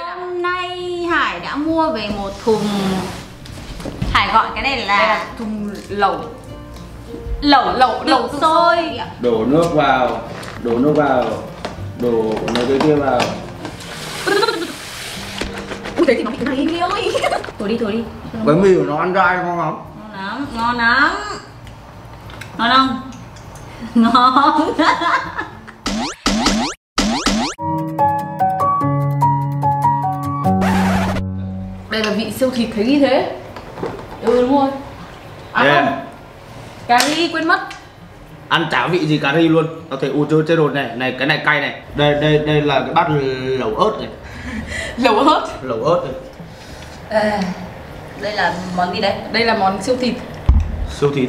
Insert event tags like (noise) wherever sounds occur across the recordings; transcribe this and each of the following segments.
Hôm nay Hải đã mua về một thùng. Hải gọi cái này Đây là là thùng lẩu. Lẩu lẩu- lẩu sôi sôi. đổ nước vào đổ nước vào đổ mấy cái kia vào. Ui thế thì nó bị cái này. Đi ơi (laughs) Thổi đi thổi đi. Bánh mì của nó ăn dai ngon lắm. Ngon lắm, ngon lắm. Ngon không? (laughs) Ngon thịt thấy như thế. Ừ đúng rồi. À Đây, không Cà ri quên mất. Ăn chả vị gì cà ri luôn. Có thể u chơi chơi đột này. Này cái này cay này. Đây đây đây là cái bát lẩu ớt này. (laughs) Lẩu ớt? Lẩu ớt này. À, Đây là món gì đấy? Đây là món siêu thịt. Siêu thịt.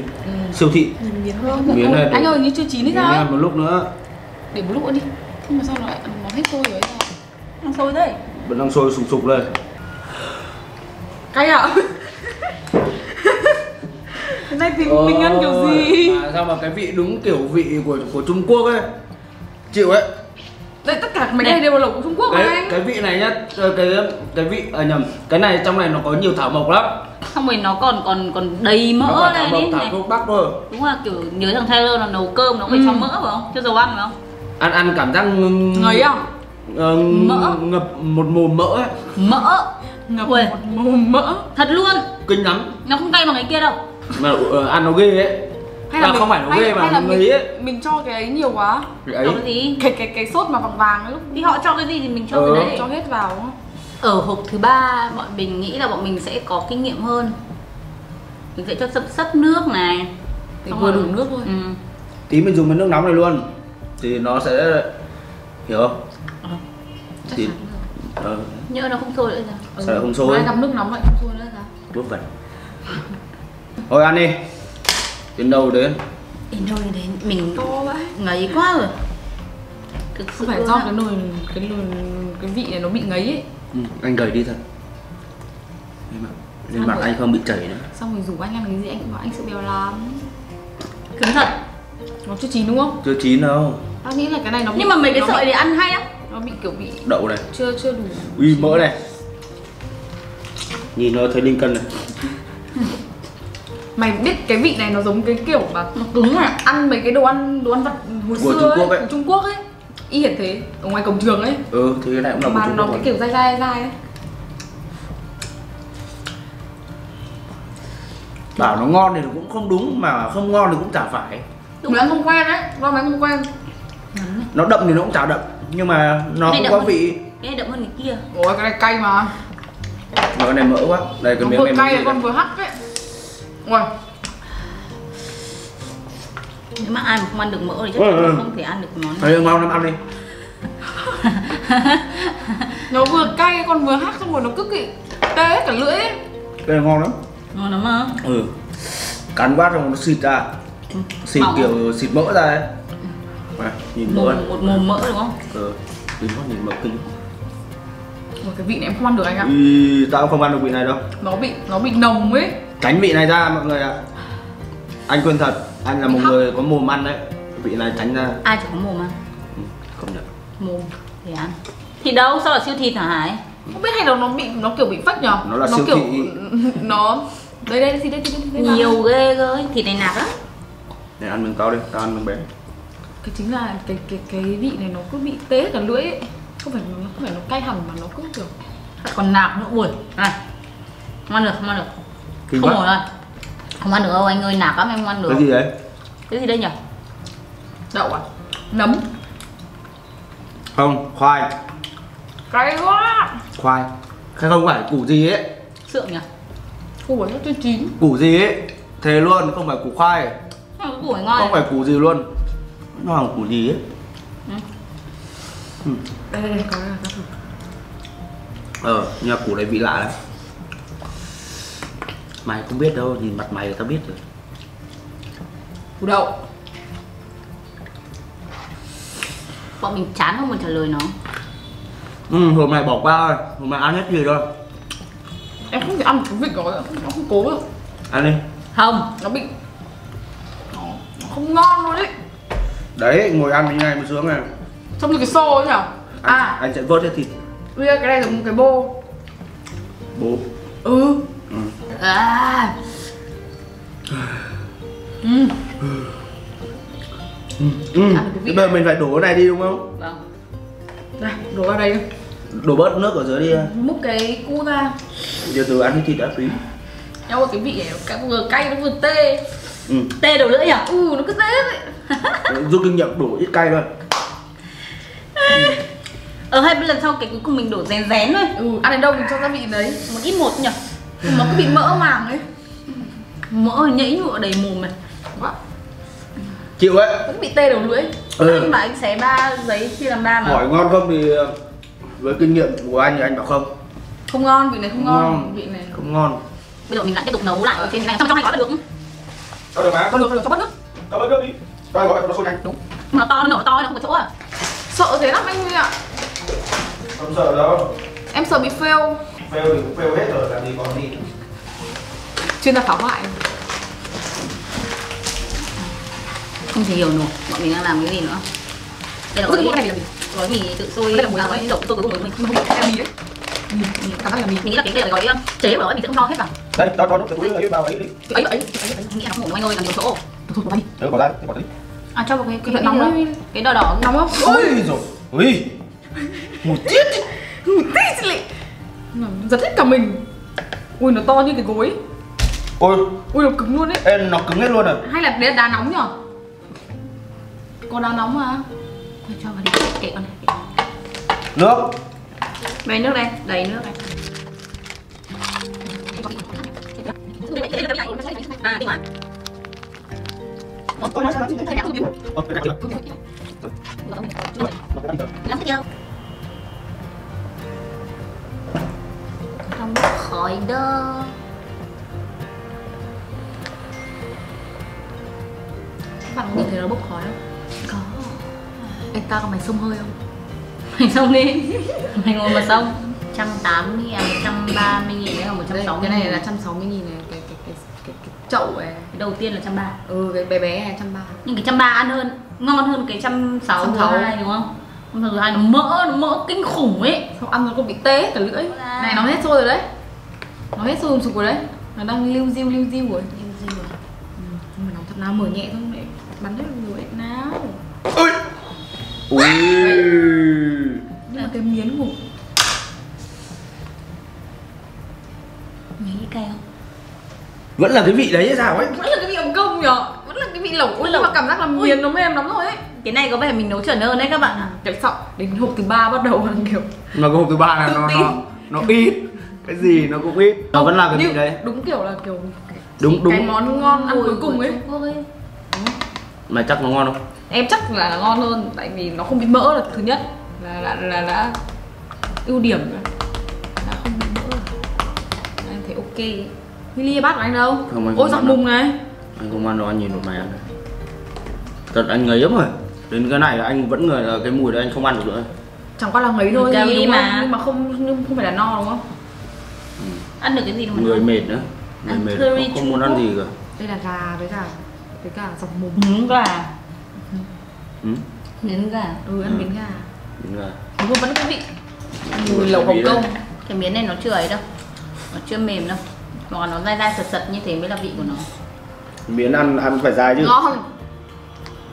Siêu thị Miếng hơn Miếng này Anh ơi như chưa chín hay Miếng sao ăn một lúc nữa. Để một lúc nữa đi. Thế mà sao nó lại nó hết sôi rồi? Sao Ăn sôi đấy vẫn đang sôi sùng sục lên Cay ạ. (laughs) Cái này thì mình ăn kiểu gì? Mà sao mà cái vị đúng kiểu vị của của Trung Quốc ấy? Chịu ấy. Đây tất cả mấy cái này đều là lẩu của Trung Quốc mà cái anh. cái vị này nhá ờ, cái cái vị à nhầm cái này trong này nó có nhiều thảo mộc lắm. Xong rồi nó còn còn còn đầy nó mỡ thảo này. đi thảo mộc bắc thôi. Đúng là kiểu nhớ thằng Taylor là nấu cơm nó phải Ừ. cho mỡ phải không? Cho dầu ăn phải không? ăn ăn cảm giác Ngấy à? Ờ, Mỡ. ngập một mồm mỡ ấy. Mỡ Ngập Ui. một mồm mỡ. Thật luôn. Kinh lắm. Nó không cay bằng cái kia đâu. Mà ờ, ăn nó ghê ấy. Là mình- không phải nó hay- ghê mà hay mình, ấy. mình cho cái ấy nhiều quá. Cái ấy. Cho cái gì? Cái cái cái sốt mà vàng vàng lúc Thì họ cho cái gì thì mình cho Ừ. cái đấy. Cho hết vào đúng không? Ở hộp thứ ba bọn mình nghĩ là bọn mình sẽ có kinh nghiệm hơn. Mình sẽ cho sấp sấp nước này. Để vừa rồi- đủ nước thôi. Ừ. tí mình dùng cái nước nóng này luôn. Thì nó sẽ hiểu không? Chắc thì chắn rồi. ờ, Nhỡ nó không sôi nữa sao? Sao lại không sôi? Gặp nước nóng lại không sôi nữa sao? Vớ vẩn. Thôi ăn đi. Đến đâu đến? Đến đâu thì đến? Mình To vậy. ngấy quá rồi. Thực sự Không phải do á. cái nồi cái nồi cái vị này nó bị ngấy ấy. Ừ, anh gầy đi thật. Lên mặt anh không bị chảy nữa. Xong rồi rủ anh ăn cái gì anh cũng bảo anh sợ béo lắm. Cứng thật Nó chưa chín đúng không? chưa chín đâu. Tao nghĩ là cái này nó bị Nhưng mà mấy cái sợi bị, thì ăn hay lắm. Nó bị kiểu bị đậu này. chưa chưa đủ. Uy mỡ này nhìn nó thấy linh cân này. Mày biết cái vị này nó giống cái kiểu mà Nó cứng à? Ăn mấy cái đồ ăn đồ ăn vặt hồi Của xưa Trung Quốc ấy. của Trung Quốc ấy. Y hệt thế ở ngoài cổng trường ấy. Ừ thì cái này cũng là của mà Trung nó Quốc cái kiểu dai dai dai ấy. Bảo nó ngon thì nó cũng không đúng mà không ngon thì cũng chả phải. Đúng là không quen đấy do mấy không quen. Này. nó đậm thì nó cũng chả đậm nhưng mà nó Cái cũng này có vị. Cái này đậm hơn cái kia. Ôi cái này cay mà mà cái này mỡ quá. Đây cái miếng vừa này cay này. vừa hắc ấy ôi Nếu mà ai mà không ăn được mỡ thì chắc Ừ, chắn là ừ. không thể ăn được món này. Đây ngon lắm ăn đi nó vừa cay còn vừa hắc xong rồi nó cứ bị tê hết cả lưỡi ấy. cái này ngon lắm. Ngon lắm mà ừ. Cắn quá xong nó xịt ra. Xịt Mỏng. kiểu xịt mỡ ra ấy. À, nhìn mỡ này. Một mồm mỡ đúng không? ừ kinh quá nhìn mỡ kinh Cái vị này em không ăn được anh ạ. Ý, tao không ăn được vị này đâu. Nó bị nó bị nồng ấy. Tránh vị này ra mọi người ạ. Anh quên thật anh là một hắc. người có mồm ăn đấy. Vị này tránh ra. Ai chỉ có mồm ăn? Ừ, công nhận. Mồm. Thì ăn. Thì đâu, sao là siêu thịt hả Hải? không biết hay là nó bị nó kiểu bị phách nhở? Nó là siêu kiểu thị. (laughs) nó đây đây thì đây đây, đây là- Nhiều ghê cơ thịt này nạc lắm. Để ăn miếng to đi tao ăn miếng bé cái chính là cái cái cái vị này nó cứ bị tê cả lưỡi ấy không phải nó không phải nó cay hẳn mà nó cứ kiểu Còn nạc nữa, ui Này. Không ăn được, không ăn được. Kinh Không ổn rồi. Không ăn được đâu, anh ơi, nạc lắm em không ăn được. Cái gì đấy? Cái gì đây nhỉ? đậu à? Nấm. Không khoai. Cay quá. Khoai. Cái không phải củ gì ấy. Sượng nhỉ? ủa nó chưa chín. Củ gì ấy? Thề luôn không phải củ khoai. Không, củ ngon. Không phải củ gì luôn. Nó là củ gì ấy? Ừ. ừ. đây đây đây có đây có thử. Ờ nhưng mà củ này vị lạ lắm. Mày không biết đâu nhìn mặt mày là tao biết rồi. Củ đậu. Bọn mình chán không muốn trả lời nó. Ừ hôm nay bỏ qua thôi. Hôm nay ăn hết gì rồi? Em không thể ăn được cái vị đó nữa nó không cố được. Ăn đi. Không. Nó bị nó, nó không ngon luôn đấy đấy ngồi ăn như này mới sướng này trong như cái xô ấy nhở? Anh, à. Anh sẽ vớt hết thịt. Bây giờ cái này giống cái bô. Bố. Ừ. Ừ. à. Ừ. Ừ. ừ. Bây giờ mình phải đổ cái này đi đúng không? vâng. Đây đổ vào đây Đổ bớt nước ở dưới đi. Múc cái cu ra. Giờ từ ăn thịt đã phí ơi, cái vị này vừa cay nó vừa tê. Ừ. tê đầu lưỡi nhỉ ừ nó cứ tê vậy Rút kinh nghiệm đổ ít cay luôn ờ hay lần sau cái cuối cùng mình đổ rén rén thôi. Ừ ăn đến đâu mình cho gia vị đấy. Một ít một nhỉ? Nó cứ bị mỡ màng ấy. Mỡ nhảy nhụa đầy mồm này. Quá. Chịu ấy vẫn bị tê đầu lưỡi. Ừ. anh mà anh xé ba giấy chia làm ba mà. Hỏi ngon không thì ờ, với kinh nghiệm của anh thì anh bảo không. Không ngon vị này không ngon, Ngon. vị này Không ngon. Bây giờ mình lại tiếp tục nấu lại ở trên này. Trong trong hai gói là được. Có được má có được có được cho bớt nước. Cho bớt nước đi. Cho gọi nó sôi nhanh. Đúng. Mà to nó nổ to nó không có chỗ à. Sợ thế lắm anh Huy ạ Không sợ đâu. Em sợ bị fail. Fail thì cũng fail hết rồi, làm gì còn đi chuyên gia phá hoại. Không thể hiểu nổi bọn mình đang làm cái gì nữa. Đây là Ui, gói cái này là gì? gói mì tự sôi Đây là mùi à, gì? gói tôi cuối cùng mình không biết là mì đấy cảm giác là mì mình nghĩ là cái này là gói um, chế của gói mình sẽ không cho hết vào Đây, cho cho nó cái túi ấy vào ấy đi ấy ấy ấy nghĩ là không đâu anh ơi làm nhiều chỗ. Thôi thôi đi Ừ, bỏ ra, bỏ đi à cho vào cái cái, Cái cái, nóng cái, đấy. cái đỏ đỏ. nóng không Ôi rồi Ui Một tiết một tí chị lị. Giật hết cả mình. Ui nó to như cái gối. Ôi, ui nó cứng luôn ấy. Em nó cứng hết luôn rồi hay là đấy là đá nóng nhở? Có đá nóng mà. Thôi cho vào đi kệ con này. Nước. Về nước đây đầy nước này à đi mà lắm chưa không bốc khói đâu các bạn có nhìn thấy nó bốc khói không? Có. Anh ta có mày sông hơi không? (laughs) Mày xong đi. (laughs) Mày ngồi mà xong 180 à 130 nghìn đấy là 160 cái này là 160 nghìn này cái cái cái cái, cái chậu này cái đầu tiên là 130 ừ cái bé bé này 130 nhưng cái 130 ăn hơn ngon hơn cái 160 160. hai đúng không? 162 nó mỡ nó mỡ kinh khủng ấy. Xong ăn nó cũng bị tê cả lưỡi. Này nó hết sôi rồi đấy nó hết sôi sùng sục rồi đấy. Nó đang lưu diêu lưu diêu rồi. Yêu gì à? ừ, nhưng mà nó thật nào mở nhẹ thôi để bắn hết rồi đấy nào. Ui Ui! Nhưng mà cái miếng của nghĩ cay không? Vẫn là cái vị đấy hay sao ấy? Vẫn là cái vị ẩm công nhở vẫn là cái vị lẩu. Ui lẩu. nhưng mà cảm giác là miếng nó mềm lắm rồi ấy. Cái này có vẻ mình nấu chuẩn hơn đấy các bạn ạ. Cái sợ đến hộp thứ ba bắt đầu là kiểu Mà cái hộp thứ ba là nó, nó, nó ít Cái gì nó cũng ít. Nó vẫn là cái Nhưng đấy? đúng kiểu là kiểu Đúng đúng. cái món ngon ăn cuối cùng ấy. Mà chắc nó ngon không? em chắc là ngon hơn tại vì nó không bị mỡ là thứ nhất. Là là là đã ưu điểm rồi đã không bị mỡ. Em thấy ok. Willy bát của anh đâu? Không, anh ôi ăn mùng này. Anh không ăn đâu, anh nhìn một mày ăn này. Thật anh ngấy lắm rồi. Đến cái này là anh vẫn người là cái mùi đấy anh không ăn được nữa. Chẳng qua là ngấy thôi gì đúng mà. nhưng mà không nhưng không phải là no đúng không ăn được cái gì đâu mà Người mệt nữa Người Ăn mệt curry không, không muốn ăn gì cả. Đây là gà với cả với cả dọc mùng. Nướng gà. Ừ, nướng gà. Ừ ăn Ừ. miếng gà. Đúng rồi đúng vẫn cái vị. Mùi lẩu hồng kông. cái miếng này nó chưa ấy đâu. Nó chưa mềm đâu. Còn nó dai dai sật sật như thế mới là vị của nó. Miếng ăn ăn phải dài chứ. Ngon.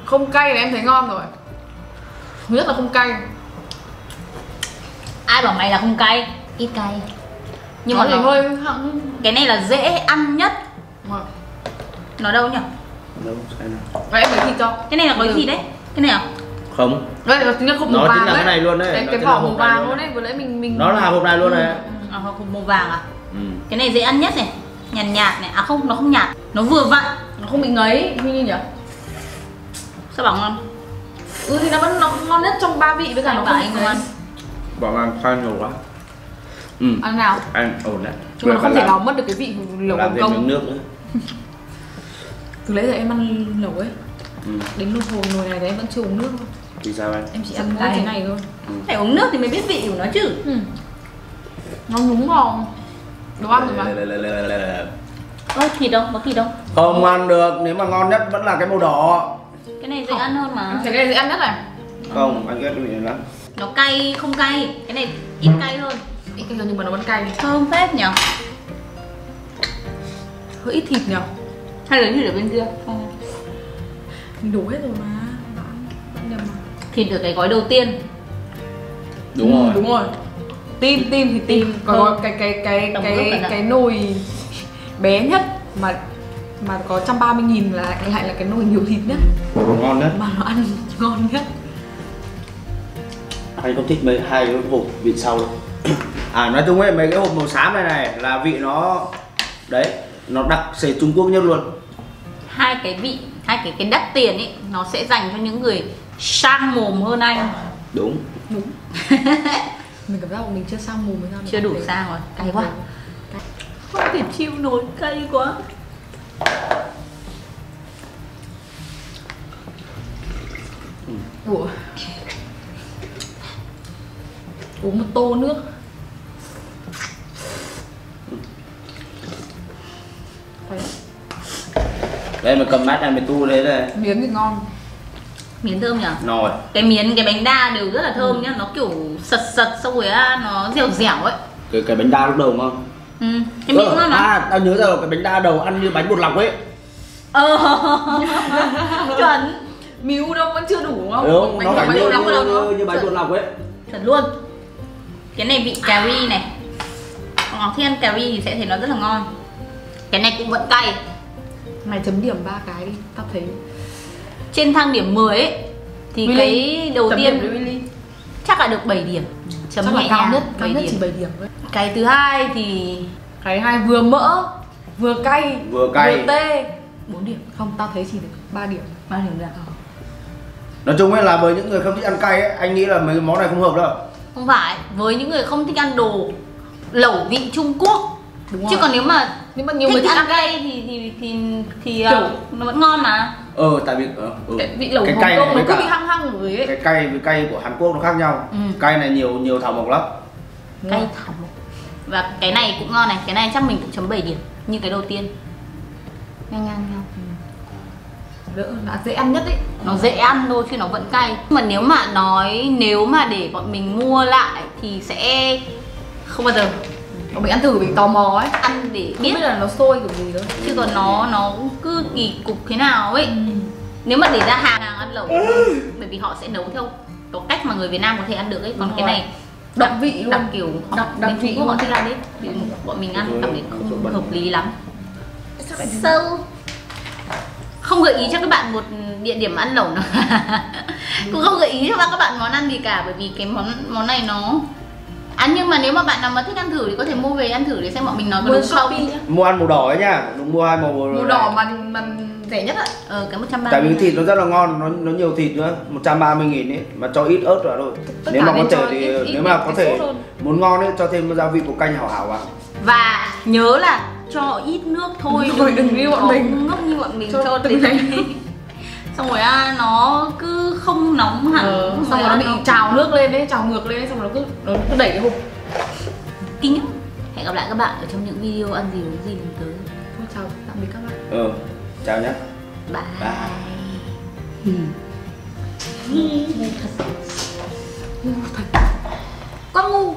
Không cay là em thấy ngon rồi. Thứ nhất là không cay. Ai bảo mày là không cay? Ít cay nhưng mà thì nó hơi hẳn cái này là dễ ăn nhất. Mà nó đâu nhỉ? Đâu, sai nào. Và em lấy thịt cho. Cái này là gói Ừ. gì đấy. Cái này à? Không, đây là chính là hộp Nó màu chính vàng là đấy. cái này luôn đấy, cái, cái vỏ hộp màu vàng luôn đấy. vừa nãy mình mình nó là hộp này luôn này à, hộp màu vàng à? Ừ. cái này dễ ăn nhất này. Nhàn nhạt này. À không nó không nhạt. Nó vừa vặn. Nó không bị ngấy. Như như nhỉ? Sao bảo ngon? Ừ thì nó vẫn nó ngon nhất trong ba vị. Với cả nó bảo không bị không ngấy. ăn? Bọn ăn khai nhiều quá Ừ, ăn nào? Ăn ổn đấy. Chúng nó không thể làm- nào mất được cái vị lẩu làm hồng công nước nữa. (laughs) Từ lấy giờ em ăn lẩu ấy. Ừ. đến lúc hồ nồi này thì em vẫn chưa uống nước thôi. Vì sao anh? em chỉ ăn mỗi cái này thôi. Phải uống nước thì mới biết vị của nó chứ. Ừ. nó đúng ngon đồ ăn rồi mà. Ơ thịt đâu? Có thịt đâu Không ăn được, nếu mà ngon nhất vẫn là cái màu đỏ. Cái này dễ ăn hơn mà. Cái này dễ ăn nhất này. Không, anh ghét cái vị này lắm. Nó cay không cay. Cái này ít cay hơn ít cay hơn nhưng mà nó vẫn cay thơm phết nhỉ? Hơi ít thịt nhở hay là thịt ở bên kia? Không mình đổ hết rồi mà. Nhầm thịt ở cái gói đầu tiên. Đúng Ừ, rồi. đúng rồi. Tim tim thì tim. Có cái cái cái cái bạn ạ. cái nồi bé nhất mà mà có 130 nghìn là lại là cái nồi nhiều thịt nhất. Ngon nhất. Mà nó ăn ngon nhất. Anh không thích mấy hai cái hộp vị sau đâu à nói chung ấy mấy cái hộp màu xám này này là vị nó đấy nó đặc sản Trung Quốc nhất luôn. Hai cái vị hai cái cái đắt tiền ấy nó sẽ dành cho những người sang mồm hơn anh. Đúng. Đúng. (laughs) Mình cảm giác mình chưa sang mồm với sao chưa đủ sang rồi. cay quá. không thể chịu nổi cay quá. Ủa. Uống một tô nước đây mà cầm bát này mày tu đấy đây. Miếng thì ngon. Miến thơm nhỉ? Nồi. Cái miến cái bánh đa đều rất là thơm nhá. Nó kiểu sật sật xong rồi á, nó dẻo dẻo ấy. Cái cái bánh đa lúc đầu ngon. Ừ. cái miếng Ờ, ngon mà. à tao nhớ rồi cái bánh đa đầu ăn như bánh bột lọc ấy. Ờ. (laughs) Chuẩn. Miếu đâu vẫn chưa đủ đúng không? Đúng Bánh nó phải như, lọc như, như, không? như bánh bột lọc ấy. Chuẩn luôn. Cái này vị cà ri này. Còn Ngọc Thi ăn cà ri thì sẽ thấy nó rất là ngon. Cái này cũng vẫn cay mày chấm điểm ba cái đi tao thấy. Trên thang điểm 10 ấy thì Willy, cái đầu chấm tiên điểm chắc là được 7 điểm. Chấm chắc là nhẹ cao nhất cao 7 nhất điểm. chỉ 7 điểm thôi. Cái thứ hai thì cái hai vừa mỡ vừa cay Vừa cay. vừa tê. 4 điểm. Không tao thấy chỉ được 3 điểm. Ba điểm được. Nói chung ấy là với những người không thích ăn cay ấy anh nghĩ là mấy cái món này không hợp đâu. Không phải với những người không thích ăn đồ lẩu vị Trung Quốc. Đúng chứ còn nếu mà nhưng mà nhiều thích người thích ăn cay thì thì thì thì Kiểu- uh, nó vẫn ngon mà. Ờ tại vì ờ, ừ. cái vị lẩu cái Hồng cay Kông nó với cứ bị hăng hăng rồi ấy. cái cay với cay của Hàn Quốc nó khác nhau. Ừ. cay này nhiều nhiều thảo mộc lắm. Cay thảo mộc. Và cái này cũng ngon này. Cái này chắc mình cũng chấm 7 điểm. Như cái đầu tiên. Ngang ngang nhau đỡ là dễ ăn nhất ấy. Nó dễ ăn thôi chứ nó vẫn cay. Nhưng mà nếu mà nói nếu mà để bọn mình mua lại thì sẽ không bao giờ mình ăn thử mình tò mò ấy. Ăn để không biết. biết là nó sôi kiểu gì đâu. Chứ còn nó nó cứ kỳ cục thế nào ấy. Nếu mà để ra hàng hàng ăn lẩu bởi vì họ sẽ nấu theo có cách mà người Việt Nam có thể ăn được ấy. Còn Đúng cái rồi. này Đặc vị luôn. đặc kiểu Đặc- đặc vị Quốc họ thích ăn đấy. Bọn mình ăn cảm thấy không hợp lý lắm. Sao lại sâu. không gợi ý cho các bạn một địa điểm ăn lẩu nào. (laughs) Cũng không gợi ý cho các bạn món ăn gì cả bởi vì cái món món này nó à nhưng mà nếu mà bạn nào mà thích ăn thử thì có thể mua về ăn thử để xem bọn mình nói có mua đúng không. nhá. Mua ăn màu đỏ ấy nhá đừng mua hai màu màu đỏ mà mà rẻ nhất ạ. Ờ cái 130 tại vì thịt nó rất là ngon nó nó nhiều thịt nữa 130 nghìn ấy mà cho ít ớt vào thôi. Tất nếu mà có thể thì ít- ít nếu mà có thể muốn ngon ấy cho thêm gia vị của canh hảo hảo vào và nhớ là cho ít nước thôi Đúng rồi, đừng như bọn mình. ngốc như bọn mình Cho cho từng này. (laughs) xong rồi à, nó cứ không nóng hẳn. Ờ, xong rồi rồi nó bị nó trào nước lên đấy trào ngược lên đấy xong rồi nó cứ nó cứ đẩy cái hộp. Kinh lắm. Hẹn gặp lại các bạn ở trong những video ăn gì uống gì lần tới thôi chào tạm biệt các bạn. Ờ chào nhé bye, Bye. ngu thật. Ngu thật. Con ngu